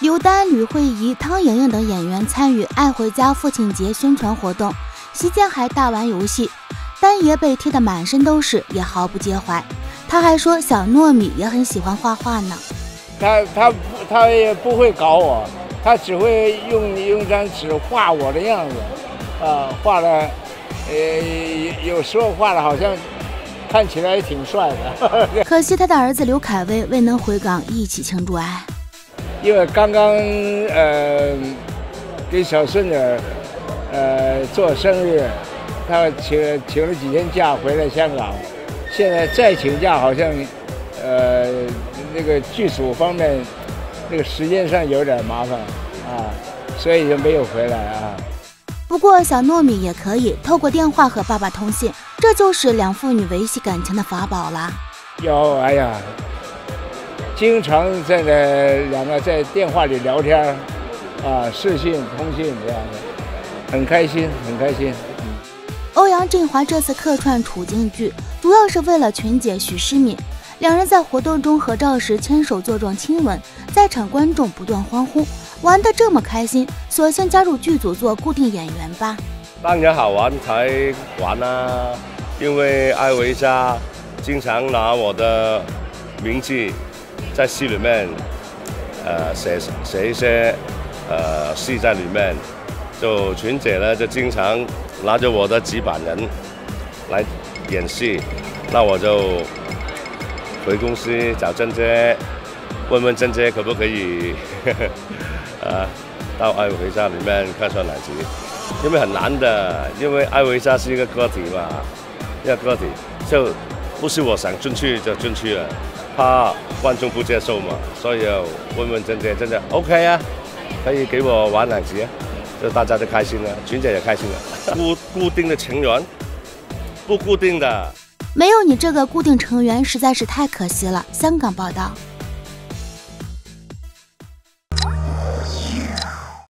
由丹、吕慧仪、汤盈盈等演员参与《爱回家》父亲节宣传活动，席间还大玩游戏。丹爷被踢得满身都是，也毫不介怀。他还说小糯米也很喜欢画画呢。他他他也不会搞我，他只会用用张纸画我的样子，啊，画的，呃，有时候画的好像。看起来也挺帅的，可惜他的儿子刘恺威未能回港一起庆祝哎。因为刚刚呃给小孙女呃做生日，他请请了几天假回来香港，现在再请假好像呃那个剧组方面那个时间上有点麻烦啊，所以就没有回来啊。不过小糯米也可以透过电话和爸爸通信，这就是两父女维系感情的法宝啦。有，哎呀，经常在那两个在电话里聊天，啊，视讯通信这样的，很开心，很开心。欧阳震华这次客串处境剧，主要是为了群姐许诗敏。两人在活动中合照时牵手作状亲吻，在场观众不断欢呼。玩得这么开心，索性加入剧组做固定演员吧。当然好玩才玩啊！因为艾维莎经常拿我的名字在戏里面，呃，写写一些呃戏在里面。就群姐呢，就经常拿着我的纸板人来演戏，那我就回公司找珍姐，问问珍姐可不可以。啊，到艾维莎里面客串哪集，因为很难的，因为艾维莎是一个个体嘛，一个个体就不是我想进去就进去了，怕观众不接受嘛，所以要问问珍姐，真姐 OK 啊，可以给我玩两集啊，就大家都开心了，群姐也开心了。固固定的成员，不固定的，没有你这个固定成员实在是太可惜了。香港报道。